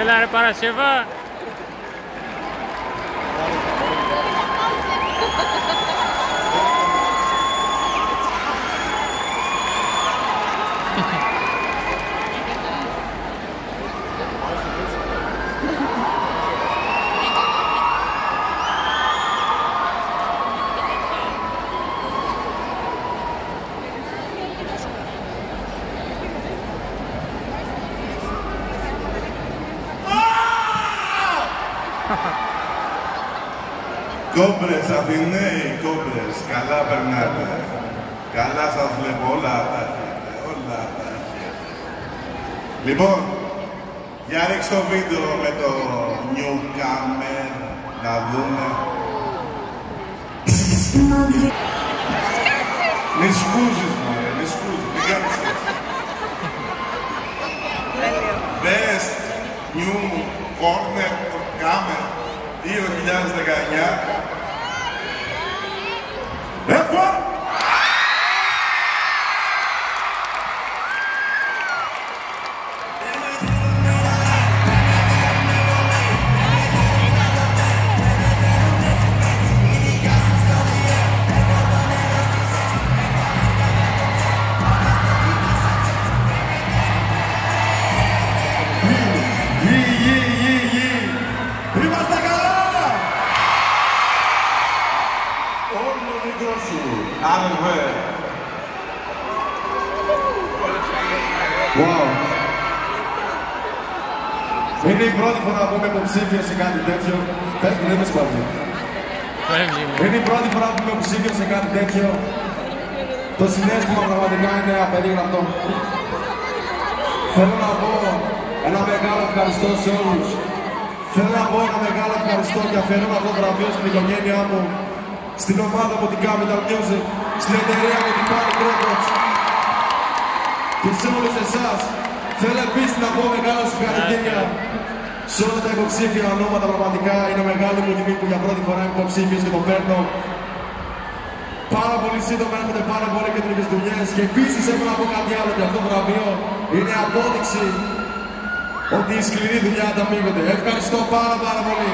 Έλα ρε Παρασκευά. Κόμπρες, Αθηναίοι, κόμπρες, καλά περνάτε. Καλά σας βλέπω, όλα τα έχετε, όλα τα έχετε. Λοιπόν, για ρίξ το βίντεο με το newcomer, να δούμε. Μη σκούζεις, μωρέ, μη σκούζεις, μην κάνεις έτσι. Best New Corner Camer 2019. What? Δικό σου. Άρβε. Wow. Είναι η πρώτη φορά που είμαι υποψήφιος σε κάτι τέτοιο. Πες μου, δεν με σπάζει. Φεύγει μου. Είναι η πρώτη φορά που είμαι υποψήφιος σε κάτι τέτοιο. Το συνέστημα πραγματικά είναι απερίγραπτο. Θέλω να πω ένα μεγάλο ευχαριστώ σε όλους. Θέλω να πω ένα μεγάλο ευχαριστώ και αφιερώνω αυτό το βραβείο στην οικογένειά μου, στην ομάδα μου την Capital Music, στην εταιρεία μου την Panic Records και σε όλους εσάς. Θέλω επίσης να πω μεγάλα συγχαρητήρια σε όλα τα υποψήφια ονόματα πραγματικά. Είναι μεγάλη μου τιμή που για πρώτη φορά είμαι υποψήφιος και το παίρνω. Πάρα πολύ σύντομα έρχονται πάρα πολύ καινούργιες δουλειές και επίσης έχω να πω κάτι άλλο και αυτό το βραβείο είναι απόδειξη ότι η σκληρή δουλειά ανταμείβεται. Ευχαριστώ πάρα πάρα πολύ.